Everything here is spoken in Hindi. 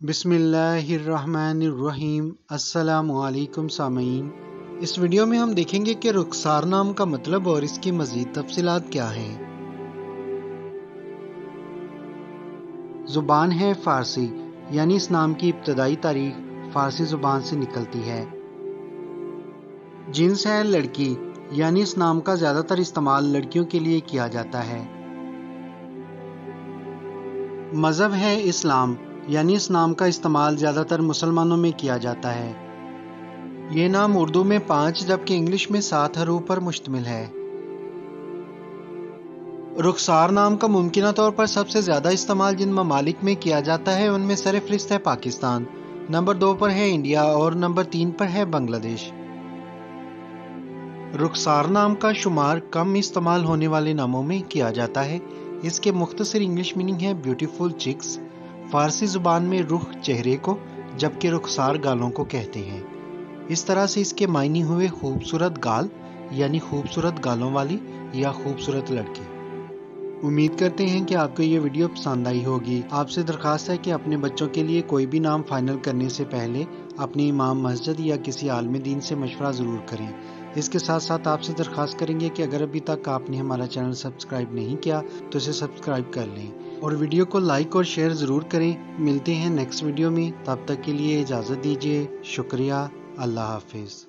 बिसमीम अस्सलामुअलैकुम सामीन। इस वीडियो में हम देखेंगे कि रुखसार नाम का मतलब और इसकी मज़ीद तफसीलात क्या है। ज़ुबान है फ़ारसी, यानी इस नाम की इब्तदाई तारीख फ़ारसी ज़ुबान से निकलती है। जिन्स है लड़की, यानी इस नाम का ज़्यादातर इस्तेमाल लड़कियों के लिए किया जाता है। मज़हब है इस्लाम यानी इस नाम का इस्तेमाल ज़्यादातर मुसलमानों में किया जाता है। ये नाम उर्दू में पाँच जबकि इंग्लिश में सात हरूफ पर मुश्तमिल है। रुखसार नाम का मुमकिन तौर पर सबसे ज़्यादा इस्तेमाल जिन ममालिक में किया जाता है, उनमें सर फहरिस्त है पाकिस्तान। नंबर दो पर है इंडिया और नंबर तीन पर है बांग्लादेश। रुखसार नाम का शुमार कम इस्तेमाल होने वाले नामों में किया जाता है। इसके मुख्तसर इंग्लिश मीनिंग है ब्यूटीफुल चिक्स फारसी ज़ुबान में रुख चेहरे को, जबकि रुखसार गालों को कहते हैं। इस तरह से इसके मायने हुए खूबसूरत गाल, यानी खूबसूरत गालों वाली या खूबसूरत लड़की। उम्मीद करते हैं कि आपको ये वीडियो पसंद आई होगी। आपसे दरखास्त है कि अपने बच्चों के लिए कोई भी नाम फाइनल करने से पहले अपने इमाम मस्जिद या किसी आलम दिन से मशवरा ज़रूर करें। इसके साथ साथ आपसे दरख्वास्त करेंगे कि अगर अभी तक आपने हमारा चैनल सब्सक्राइब नहीं किया तो इसे सब्सक्राइब कर लें। और वीडियो को लाइक और शेयर ज़रूर करें। मिलते हैं नेक्स्ट वीडियो में। तब तक के लिए इजाज़त दीजिए। शुक्रिया। अल्लाह हाफिज़।